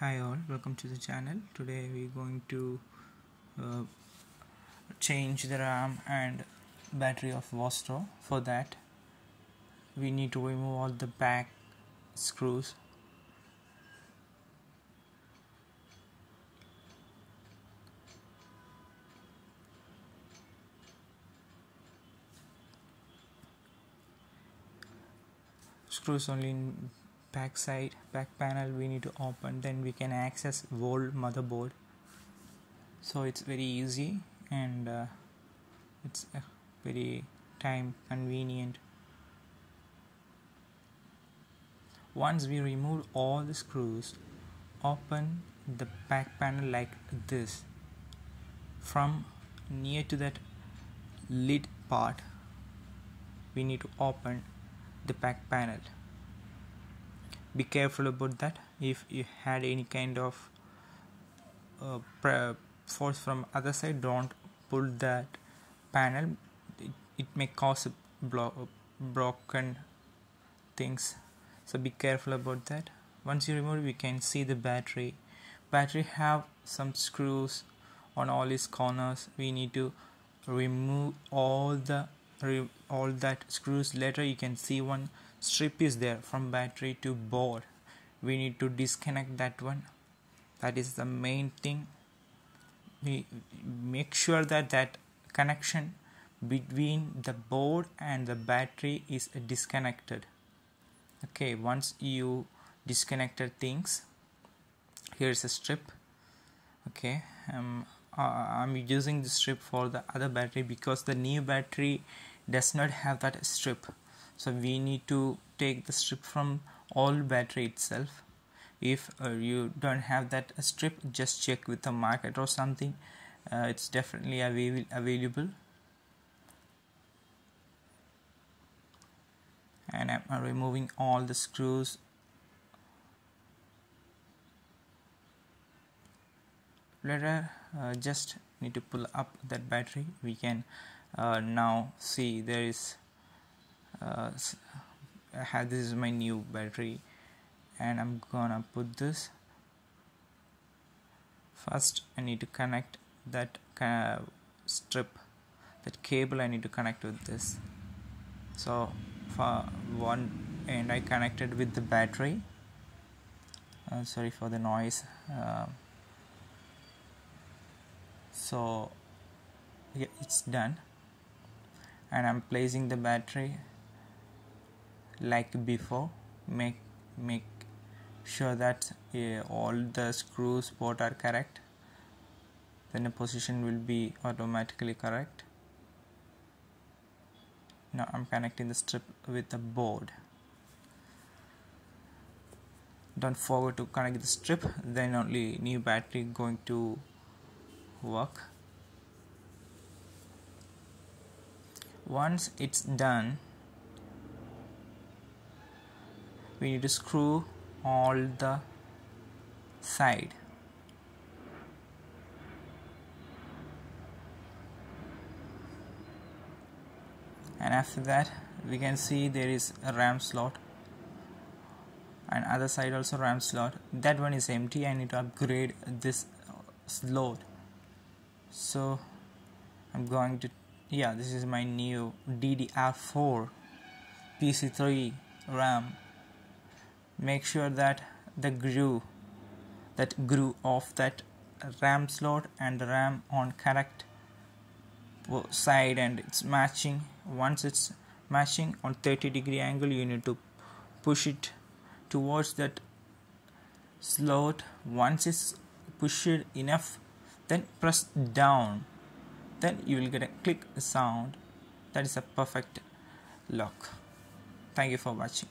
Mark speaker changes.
Speaker 1: hi all welcome to the channel. Today we're going to uh, change the RAM and battery of Vostro. For that we need to remove all the back screws. Screws only back side back panel we need to open then we can access whole motherboard. So it's very easy and uh, it's uh, very time convenient. Once we remove all the screws open the back panel like this. From near to that lid part we need to open the back panel be careful about that. If you had any kind of uh, force from other side don't pull that panel. It, it may cause blo- broken things. So be careful about that. Once you remove we can see the battery. Battery have some screws on all its corners. We need to remove all the all that screws. Later you can see one strip is there from battery to board. We need to disconnect that one. That is the main thing. We make sure that that connection between the board and the battery is disconnected. Okay once you disconnected things here's a strip. Okay um, uh, I'm using the strip for the other battery because the new battery does not have that strip so we need to take the strip from all battery itself. If uh, you don't have that strip just check with the market or something. Uh, it's definitely avail available. And I'm removing all the screws. Later uh, just need to pull up that battery. We can uh, now see there is uh, have this is my new battery and I'm gonna put this. First I need to connect that strip that cable I need to connect with this. So for one end I connected with the battery. Uh, sorry for the noise uh, so yeah, it's done. And I'm placing the battery like before make make sure that uh, all the screws both are correct then the position will be automatically correct. Now I'm connecting the strip with the board. Don't forget to connect the strip then only new battery going to work. Once it's done we need to screw all the side. And after that we can see there is a RAM slot and other side also RAM slot. That one is empty I need to upgrade this slot so I'm going to yeah this is my new DDR4 PC3 RAM make sure that the groove that groove of that RAM slot and the RAM on correct side and it's matching once it's matching on 30 degree angle you need to push it towards that slot. Once it's pushed enough then press down. Then you will get a click sound. That is a perfect lock. Thank you for watching